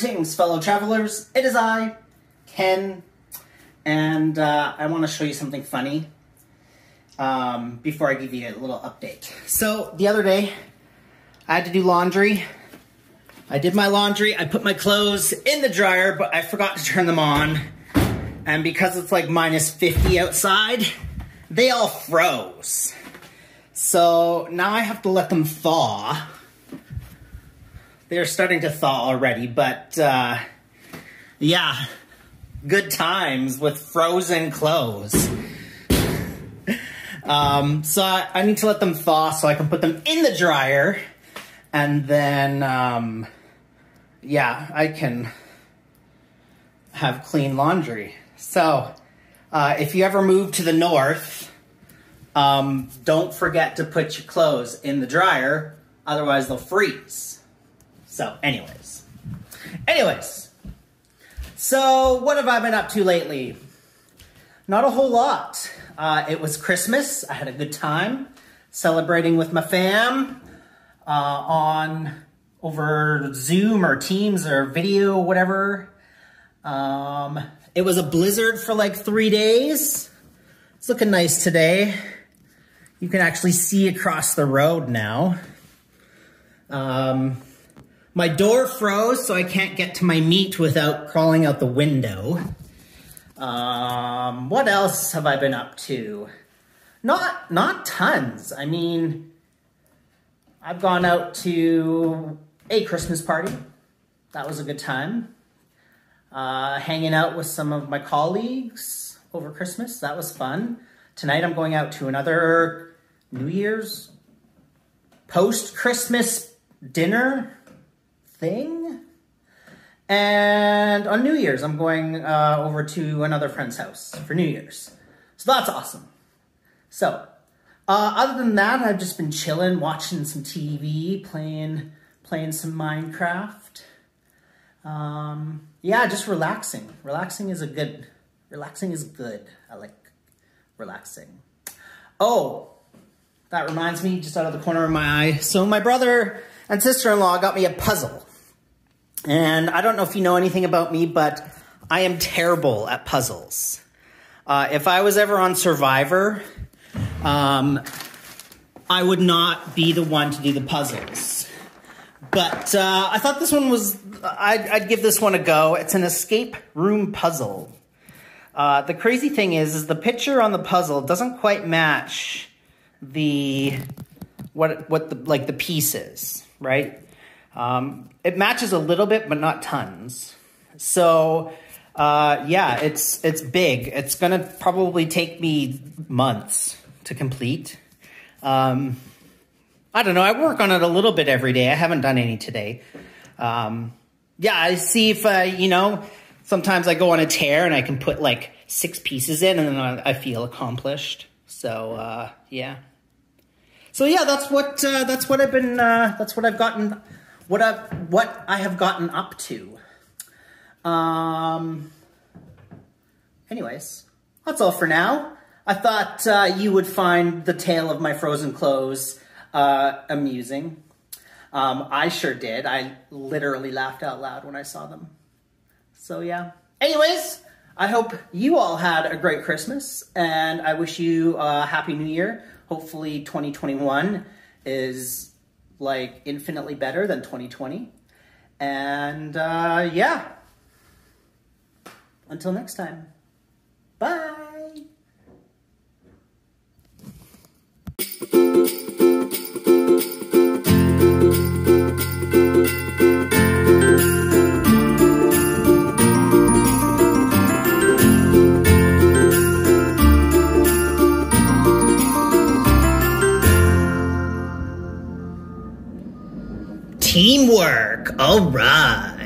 fellow travelers. It is I, Ken, and uh, I want to show you something funny um, before I give you a little update. So, the other day, I had to do laundry. I did my laundry, I put my clothes in the dryer, but I forgot to turn them on. And because it's like minus 50 outside, they all froze. So now I have to let them thaw. They're starting to thaw already, but uh, yeah, good times with frozen clothes. um, so I, I, need to let them thaw so I can put them in the dryer and then, um, yeah, I can have clean laundry. So, uh, if you ever move to the north, um, don't forget to put your clothes in the dryer, otherwise they'll freeze. So, anyways. Anyways. So, what have I been up to lately? Not a whole lot. Uh, it was Christmas. I had a good time celebrating with my fam uh, on over Zoom or Teams or video, or whatever. Um, it was a blizzard for like three days. It's looking nice today. You can actually see across the road now. Um, my door froze, so I can't get to my meat without crawling out the window. Um, what else have I been up to? Not, not tons. I mean, I've gone out to a Christmas party. That was a good time. Uh, hanging out with some of my colleagues over Christmas. That was fun. Tonight I'm going out to another New Year's post-Christmas dinner thing. And on New Year's, I'm going uh, over to another friend's house for New Year's. So that's awesome. So, uh, other than that, I've just been chilling, watching some TV, playing playing some Minecraft. Um, yeah, just relaxing. Relaxing is a good, relaxing is good. I like relaxing. Oh, that reminds me, just out of the corner of my eye. So my brother and sister-in-law got me a puzzle. And I don't know if you know anything about me, but I am terrible at puzzles. Uh, if I was ever on Survivor, um, I would not be the one to do the puzzles. But uh, I thought this one was, I'd, I'd, give this one a go. It's an escape room puzzle. Uh, the crazy thing is, is the picture on the puzzle doesn't quite match the, what, what the, like the pieces, right? Um, it matches a little bit, but not tons. So, uh, yeah, it's, it's big. It's to probably take me months to complete. Um, I don't know. I work on it a little bit every day. I haven't done any today. Um, yeah, I see if, uh, you know, sometimes I go on a tear and I can put like six pieces in and then I, feel accomplished. So, uh, yeah. So yeah, that's what, uh, that's what I've been, uh, that's what I've gotten, what I've, what I have gotten up to. Um, anyways, that's all for now. I thought, uh, you would find the tale of my frozen clothes uh, amusing. Um, I sure did. I literally laughed out loud when I saw them. So yeah. Anyways, I hope you all had a great Christmas and I wish you a happy new year. Hopefully 2021 is like infinitely better than 2020. And uh, yeah. Until next time. Bye. Teamwork. All right.